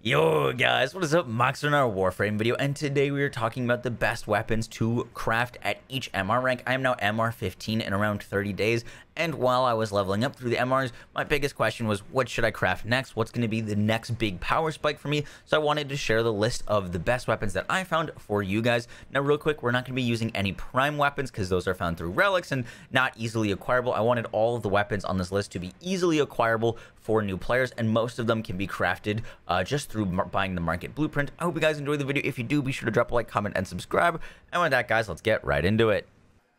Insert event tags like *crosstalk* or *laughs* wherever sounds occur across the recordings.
Yo guys, what is up? Max in our Warframe video, and today we are talking about the best weapons to craft at each MR rank. I am now MR 15 in around 30 days, and while I was leveling up through the MRs, my biggest question was what should I craft next? What's going to be the next big power spike for me? So I wanted to share the list of the best weapons that I found for you guys. Now real quick, we're not going to be using any prime weapons because those are found through relics and not easily acquirable. I wanted all of the weapons on this list to be easily acquirable for new players, and most of them can be crafted uh, just through buying the market blueprint. I hope you guys enjoyed the video. If you do, be sure to drop a like, comment, and subscribe. And with that, guys, let's get right into it.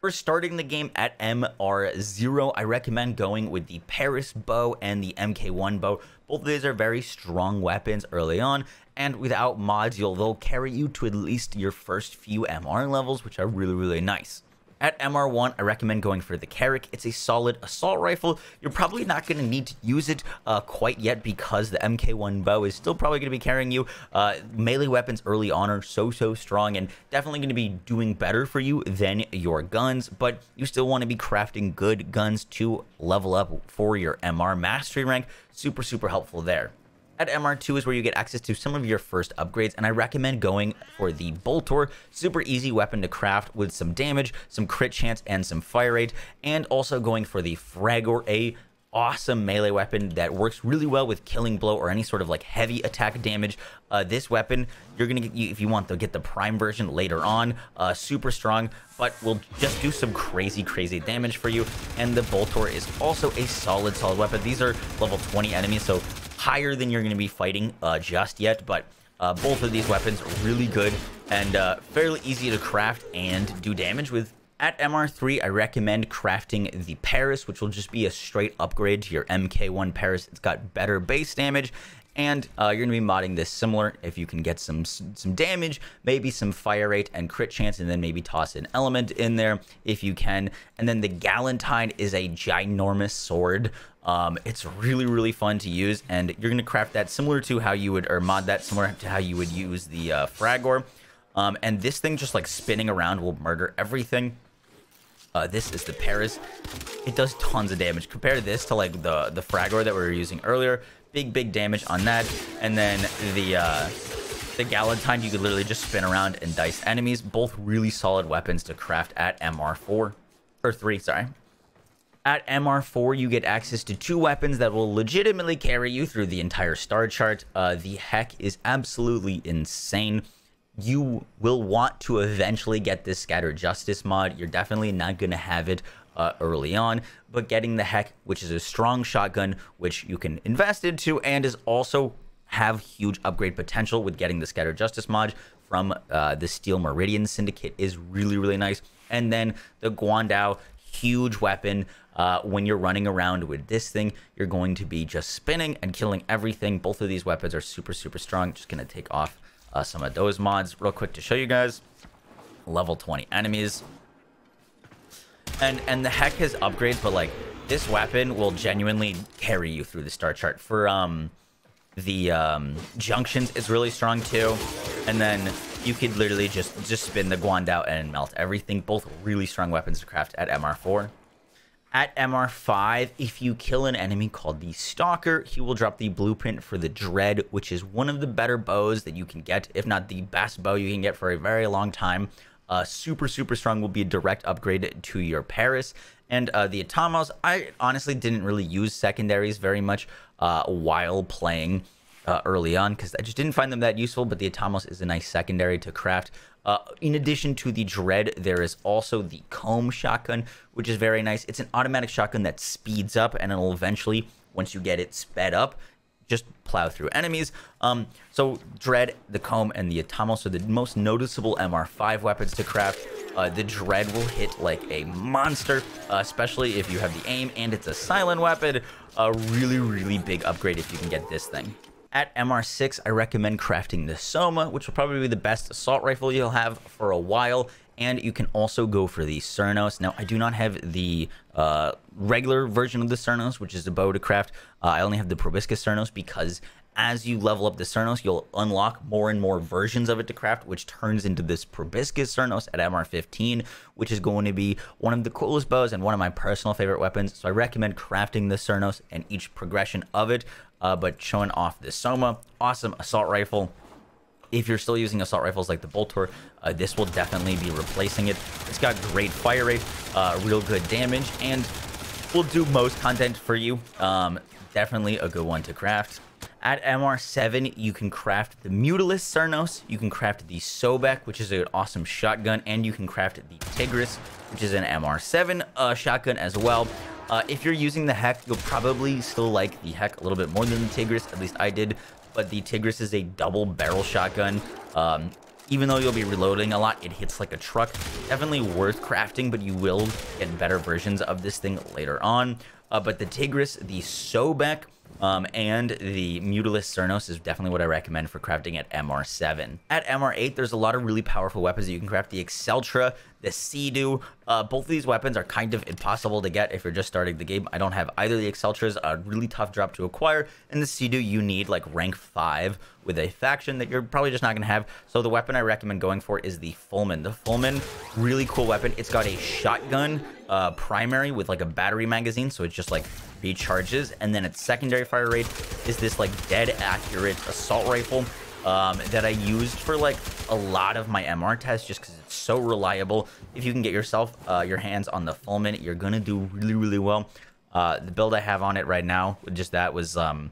For starting the game at MR0, I recommend going with the Paris bow and the MK1 bow. Both of these are very strong weapons early on, and without mods, you'll they'll carry you to at least your first few MR levels, which are really, really nice. At MR1, I recommend going for the Karak. It's a solid assault rifle. You're probably not going to need to use it uh, quite yet because the MK1 bow is still probably going to be carrying you. Uh, melee weapons early on are so, so strong and definitely going to be doing better for you than your guns, but you still want to be crafting good guns to level up for your MR mastery rank. Super, super helpful there. At MR2 is where you get access to some of your first upgrades, and I recommend going for the Boltor. Super easy weapon to craft with some damage, some crit chance, and some fire rate, and also going for the Fragor, a awesome melee weapon that works really well with killing blow or any sort of like heavy attack damage. Uh, this weapon you're gonna get if you want to get the prime version later on uh, super strong but will just do some crazy crazy damage for you. And the boltor is also a solid solid weapon. These are level 20 enemies so higher than you're going to be fighting uh, just yet, but uh, both of these weapons are really good and uh, fairly easy to craft and do damage with. At MR3, I recommend crafting the Paris, which will just be a straight upgrade to your MK1 Paris. It's got better base damage, and uh, you're going to be modding this similar if you can get some some damage, maybe some fire rate and crit chance, and then maybe toss an element in there if you can. And then the Galatine is a ginormous sword. Um, it's really, really fun to use, and you're going to craft that similar to how you would, or mod that similar to how you would use the uh, Fragor. Um, and this thing just like spinning around will murder everything. Uh, this is the Paris. It does tons of damage. Compare this to like the, the Fragor that we were using earlier. Big, big damage on that. And then the, uh, the Galatine, you could literally just spin around and dice enemies. Both really solid weapons to craft at MR4. Or 3, sorry. At MR4, you get access to two weapons that will legitimately carry you through the entire star chart. Uh, the Hek is absolutely insane. You will want to eventually get this Scattered Justice mod. You're definitely not going to have it uh, early on, but getting the Hek, which is a strong shotgun, which you can invest into and is also have huge upgrade potential with getting the Scattered Justice mod from uh, the Steel Meridian Syndicate is really, really nice. And then the Guandao, huge weapon. Uh, when you're running around with this thing, you're going to be just spinning and killing everything. Both of these weapons are super, super strong. Just going to take off uh, some of those mods real quick to show you guys. Level 20 enemies. And, and the Hek has upgrades, but like this weapon will genuinely carry you through the star chart. For um, the um, junctions is really strong too. And then you could literally just, just spin the Guandao and melt everything. Both really strong weapons to craft at MR4. At MR5, if you kill an enemy called the Stalker, he will drop the blueprint for the Dread, which is one of the better bows that you can get, if not the best bow you can get for a very long time. Uh, super, super strong will be a direct upgrade to your Paris. And uh, the Atomos, I honestly didn't really use secondaries very much uh, while playing uh, early on because I just didn't find them that useful, but the Atomos is a nice secondary to craft. Uh, in addition to the Dread, there is also the Kohm shotgun, which is very nice. It's an automatic shotgun that speeds up, and it'll eventually, once you get it sped up, just plow through enemies. Um, so Dread, the Kohm, and the Atomos are the most noticeable MR5 weapons to craft. Uh, the Dread will hit like a monster, uh, especially if you have the aim, and it's a silent weapon. A really, really big upgrade if you can get this thing. At MR6, I recommend crafting the Soma, which will probably be the best assault rifle you'll have for a while. And you can also go for the Cernos. Now, I do not have the uh, regular version of the Cernos, which is the bow to craft. Uh, I only have the Proboscis Cernos because as you level up the Cernos, you'll unlock more and more versions of it to craft, which turns into this Proboscis Cernos at MR15, which is going to be one of the coolest bows and one of my personal favorite weapons. So I recommend crafting the Cernos and each progression of it uh, but showing off the Soma. Awesome assault rifle. If you're still using assault rifles like the Boltor, uh, this will definitely be replacing it. It's got great fire rate, uh, real good damage, and will do most content for you. Um, definitely a good one to craft. At MR7, you can craft the Mutalisk Cernos, you can craft the Sobek, which is an awesome shotgun, and you can craft the Tigris, which is an MR7 uh, shotgun as well. Uh, if you're using the Hek, you'll probably still like the Hek a little bit more than the Tigris, at least I did, but the Tigris is a double barrel shotgun. Um, even though you'll be reloading a lot, it hits like a truck. Definitely worth crafting, but you will get better versions of this thing later on. Uh, but the Tigris, the Sobek, um, and the Mutalisk Cernos is definitely what I recommend for crafting at MR7. At MR8, there's a lot of really powerful weapons that you can craft. The Acceltra, the Cedo, uh, both of these weapons are kind of impossible to get if you're just starting the game. I don't have either the Acceltras, a really tough drop to acquire, and the Cedo you need like rank 5 with a faction that you're probably just not going to have. So the weapon I recommend going for is the Fulmin. The Fulmin, really cool weapon. It's got a shotgun uh, primary with like a battery magazine, so it's just like recharges, and then its secondary fire rate is this like dead accurate assault rifle um, that I used for like a lot of my MR tests just because it's so reliable. If you can get yourself uh, your hands on the Fulmin, you're gonna do really really well. Uh, the build I have on it right now, just that was um,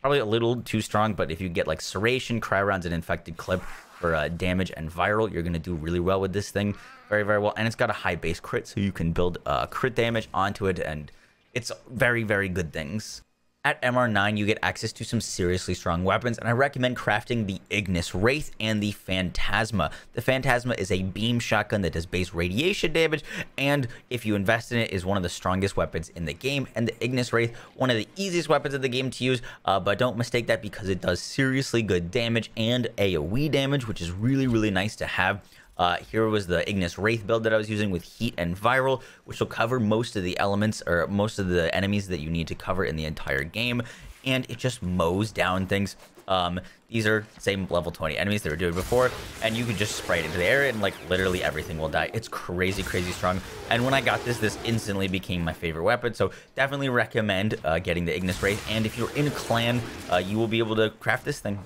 probably a little too strong, but if you get like Serration, Cryo Rounds, and Infected Clip for uh, damage and viral, you're gonna do really well with this thing. Very very well, and it's got a high base crit, so you can build uh, crit damage onto it and it's very, very good things. At MR9, you get access to some seriously strong weapons, and I recommend crafting the Ignis Wraith and the Phantasma. The Phantasma is a beam shotgun that does base radiation damage, and if you invest in it, is one of the strongest weapons in the game. And the Ignis Wraith, one of the easiest weapons in the game to use, uh, but don't mistake that because it does seriously good damage and AoE damage, which is really, really nice to have. Uh, here was the Ignis Wraith build that I was using with Heat and Viral, which will cover most of the elements or most of the enemies that you need to cover in the entire game. And it just mows down things. Um, these are same level 20 enemies that were doing before, and you can just spray it into the air and like literally everything will die. It's crazy, crazy strong. And when I got this, this instantly became my favorite weapon. So definitely recommend uh, getting the Ignis Wraith. And if you're in a clan, uh, you will be able to craft this thing.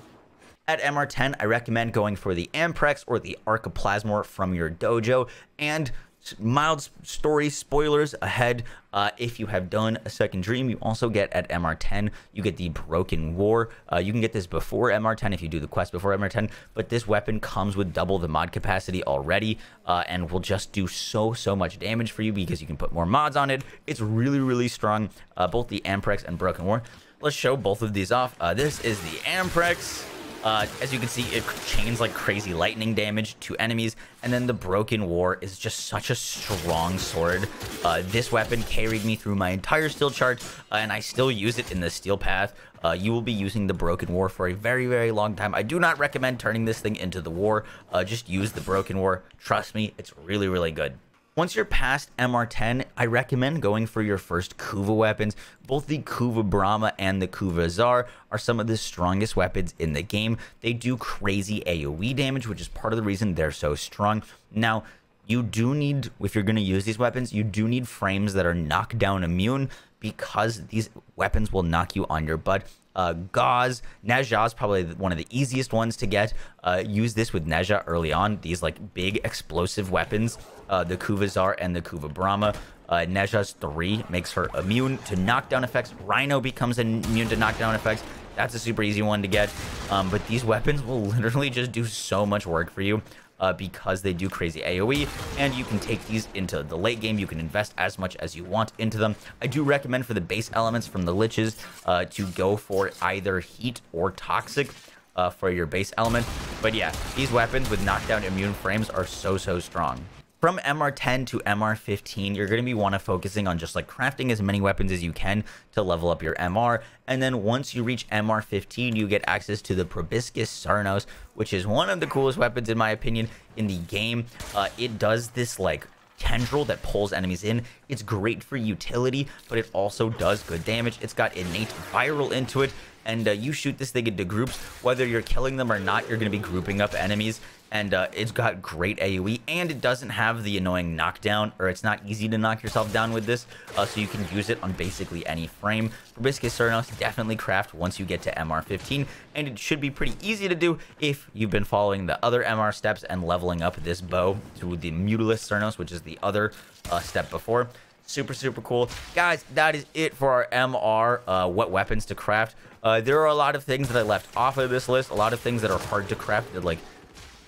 At MR10, I recommend going for the Amprex or the Arca Plasmor from your dojo. And mild story spoilers ahead. Uh, if you have done a second dream, you also get at MR10, you get the Broken War. Uh, you can get this before MR10 if you do the quest before MR10, but this weapon comes with double the mod capacity already uh, and will just do so, so much damage for you because you can put more mods on it. It's really, really strong, uh, both the Amprex and Broken War. Let's show both of these off. Uh, this is the Amprex. Uh, as you can see, it chains like crazy lightning damage to enemies. And then the Broken War is just such a strong sword. Uh, this weapon carried me through my entire steel chart, uh, and I still use it in the steel path. Uh, you will be using the Broken War for a very, very long time. I do not recommend turning this thing into the war. Uh, just use the Broken War. Trust me, it's really, really good. Once you're past MR10, I recommend going for your first Kuva weapons. Both the Kuva Bramma and the Kuva Zarr are some of the strongest weapons in the game. They do crazy AoE damage, which is part of the reason they're so strong. Now, you do need, if you're going to use these weapons, you do need frames that are knockdown immune because these weapons will knock you on your butt. Uh, Gauss, Nezha is probably one of the easiest ones to get. Uh, use this with Nezha early on. These like big explosive weapons, uh, the Kuva Zarr and the Kuva Bramma. Uh, Nezha's 3 makes her immune to knockdown effects. Rhino becomes immune to knockdown effects. That's a super easy one to get. Um, but these weapons will *laughs* literally just do so much work for you uh, because they do crazy AoE, and you can take these into the late game. You can invest as much as you want into them. I do recommend for the base elements from the Liches uh, to go for either Heat or Toxic. Uh, for your base element. But yeah, these weapons with knockdown immune frames are so, so strong from MR10 to MR15, you're going to be want to focusing on just like crafting as many weapons as you can to level up your MR. And then once you reach MR15, you get access to the Proboscis Cernos, which is one of the coolest weapons in my opinion in the game. Uh, it does this like tendril that pulls enemies in. It's great for utility, but it also does good damage. It's got innate viral into it, and uh, you shoot this thing into groups. Whether you're killing them or not, you're going to be grouping up enemies and uh, it's got great AoE, and it doesn't have the annoying knockdown, or it's not easy to knock yourself down with this, uh, so you can use it on basically any frame. Proboscis Cernos definitely craft once you get to MR15, and it should be pretty easy to do if you've been following the other MR steps and leveling up this bow to the Mutalisk Cernos, which is the other uh, step before. Super, super cool. Guys, that is it for our MR, uh, what weapons to craft. Uh, there are a lot of things that I left off of this list, a lot of things that are hard to craft that, like,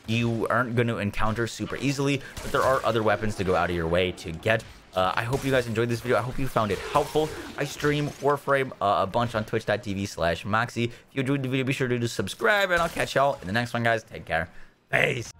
you aren't going to encounter super easily, but there are other weapons to go out of your way to get. Uh, I hope you guys enjoyed this video. I hope you found it helpful. I stream Warframe uh, a bunch on twitch.tv slash Moxsy. If you enjoyed the video, be sure to subscribe, and I'll catch y'all in the next one, guys. Take care. Peace.